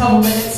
couple minutes.